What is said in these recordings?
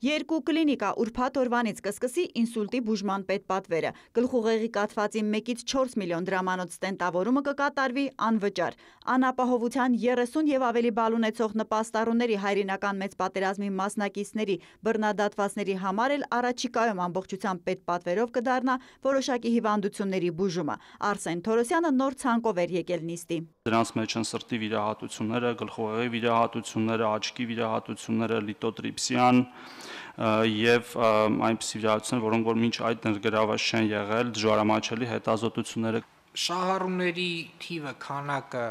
Երկու կլինիկա ուրբաթ օրվանից կսկսի ինսուլտի բուժման պետպատվերը։ Գլխուղեղի կաթվածի 1-ից 4 միլիոն դրամանոց ստենտավորումը կկատարվի անվճար։ Անապահովության 30 եւ ավելի բալ ունեցող նպաստառուների հայրենական մեծ պատերազմի մասնակիցների բռնադատվածների համար էլ առաջիկայում ամբողջությամբ պետպատվերով կդառնա որոշակի հիվանդությունների բուժումը։ Արսեն Թորոսյանը նոր ցանկով էր եկել նիստի։ Դրանց մեջ են սրտի վիրահատությունները, գլխուղեղի վիրահատությունները, աչքի վիրահատությունները, լիտոտրիպսիան, եւ այնպիսի վիրահատություններ, որոնք որ մինչ այդ ներգրաված չեն եղել, դժվարամատչելի հետազոտությունները շահառուների թիվը քանակը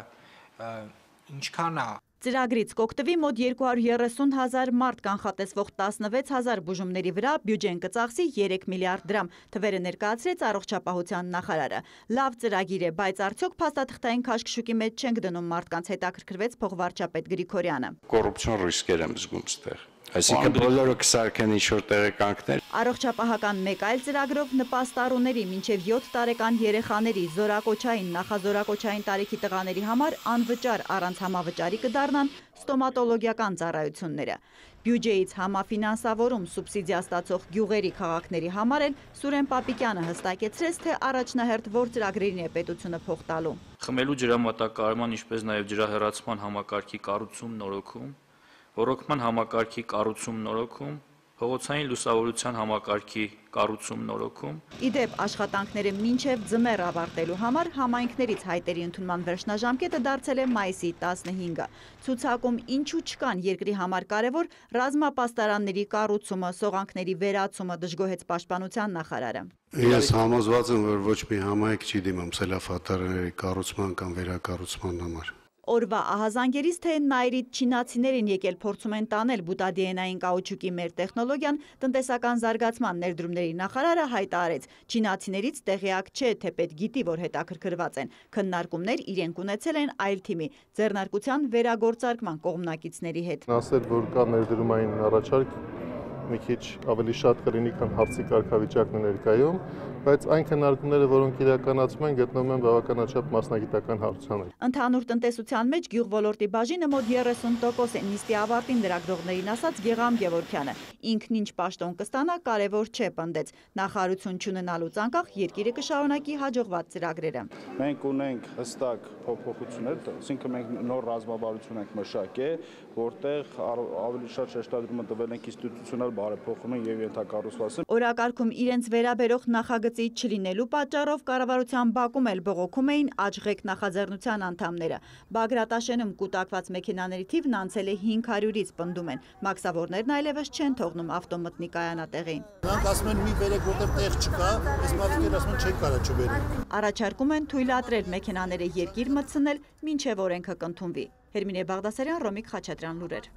ինչքան է Ծրագրից կօգտվի մոտ 230 հազար մարդ կանխատեսվող 16 հազար բուժումների վրա բյուջեն կծախսի 3 միլիարդ դրամ, թվերը ներկայացրեց առողջապահության նախարարը։ Լավ ծրագիր է, բայց արդյոք փաստաթղթային քաշքշուկի մեջ չենք դնում մարդկանց հետաքրքրվեց փողվարչապետ Գրիգորյանը։ Կոռուպցիոն ռիսկեր եմ զգում ստեղ։ Այսինքն բոլորը կսարքեն ինչ-որ տեղեկանքներ։ Առողջապահական մեկ այլ ծրագրով նպաստառուների մինչև 7 տարեկան երեխաների զորակոչային, նախազորակոչային տարիքի տղաների համար անվճար առանց համավճարի կդառնան ստոմատոլոգիական ծառայությունները։ Բյուջեից համաֆինանսավորում սուբսիդիա ստացող գյուղերի քաղաքների համար էլ Սուրեն Պապիկյանը հստակեցրեց, թե առաջնահերթ որ ծրագրերին է պետությունը փող տալու։ Խմելու ջրամատակարարման, ինչպես նաև ջրահեռացման համակարգի կառուցում, նորոգում ռոռոկման համակարգի կառուցում նորոգում, փողոցային լուսավորության համակարգի կառուցում նորոգում։ Իդեպ աշխատանքները մինչև ձմեռ ավարտելու համար համայնքներից հայտերի ընդունման վերջնաժամկետը դարձել է մայիսի 15-ը։ Ցուցակում ինչու չկան երկրի համար կարևոր ռազմապաստարանների կառուցումը, սողանքների վերացումը դժգոհեց պաշտպանության նախարարը։ Ես համոզված եմ, որ ոչ մի համայնք չի դիմում սելավատարների կառուցման կամ վերակառուցման համար։ Օրվա ահազանգերից թե նայրիտ չինացիներին եկել փորձում են տանել բուտադիենային կաուչուկի մեր տեխնոլոգիան, տնտեսական զարգացման ներդրումների նախարարը հայտարարեց. չինացիներից տեղյակ չէ, թե պետ գիտի, որ հետաքրքրված են։ Քննարկումներ իրենք ունեցել են այլ թիմի ձեռնարկության վերագործարկման կողմնակիցների հետ։ Ասել, որ կա ներդրումային առաջարկ մի քիչ ավելի շատ կլինի, քան հարցի կարգավիճակն է ներկայում, բայց այն քննարկումները, որոնք իրականացում են, գտնվում են բավականաչափ մասնագիտական հարցանոց։ Ընդհանուր տնտեսության մեջ գյուղ ոլորտի բաժինը մոտ 30% է նիստի ավարտին լրագրողներին ասաց Գեգամ Գևորքյանը։ Ինքն ինչ պաշտոն կստանա, կարևոր չէ, պնդեց։ Նախարարություն չունենալուց անկախ երկիրը կշարունակի հաջողված ծրագրերը։ Մենք ունենք հստակ փոփոխություններ, ասինքն մենք նոր ռազմավարություն ենք մշակել, որտեղ ավելի շատ շեշտադրումը տվել ենք ինստիտուցիոնալ բարեփոխումն եւ ենթակառուցվածքին։ Օրակարգում իրենց վերաբերող նախագծի չլինելու պատճառով կառավարության բակում էլ բողոքում էին Աջղեկ նախաձեռնության անդամները։ Բագրատաշենում կուտակված մեքենաների թիվն անցել է 500-ից պնդում են։ Մաքսավորներն այլևս չեն թողնում ավտոմտնի կայանատեղին։ Նրանք ասում են մի վերեք որտեղ տեղ չկա, այս մարդիկները ասում են չեք կարա չվերեք։ Առաջարկում են թույլատրել մեքենաները երկիր մտցնել, ինչև օրենքը կընդունվի։ Հերմինե Բաղդասարյան, Ռոմիկ Խաչատրյան լուրեր։